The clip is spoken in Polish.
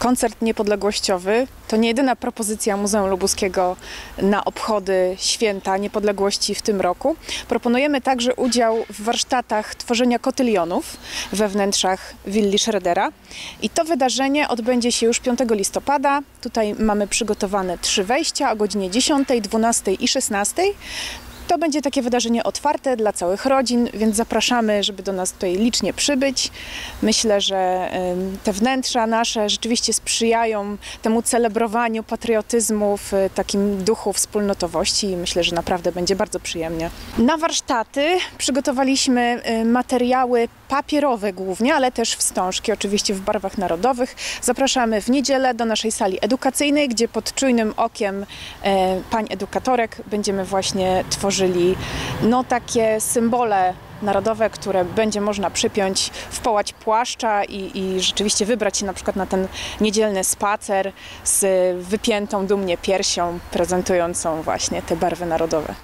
Koncert niepodległościowy to nie jedyna propozycja Muzeum Lubuskiego na obchody święta niepodległości w tym roku. Proponujemy także udział w warsztatach tworzenia kotylionów we wnętrzach willi Schroedera. I to wydarzenie odbędzie się już 5 listopada. Tutaj mamy przygotowane trzy wejścia o godzinie 10, 12 i 16. To będzie takie wydarzenie otwarte dla całych rodzin, więc zapraszamy, żeby do nas tutaj licznie przybyć. Myślę, że te wnętrza nasze rzeczywiście sprzyjają temu celebrowaniu patriotyzmu w y, takim duchu wspólnotowości i myślę, że naprawdę będzie bardzo przyjemnie. Na warsztaty przygotowaliśmy y, materiały papierowe głównie, ale też wstążki, oczywiście w barwach narodowych. Zapraszamy w niedzielę do naszej sali edukacyjnej, gdzie pod czujnym okiem e, pań edukatorek będziemy właśnie tworzyli no, takie symbole narodowe, które będzie można przypiąć w połać płaszcza i, i rzeczywiście wybrać się na przykład na ten niedzielny spacer z wypiętą dumnie piersią, prezentującą właśnie te barwy narodowe.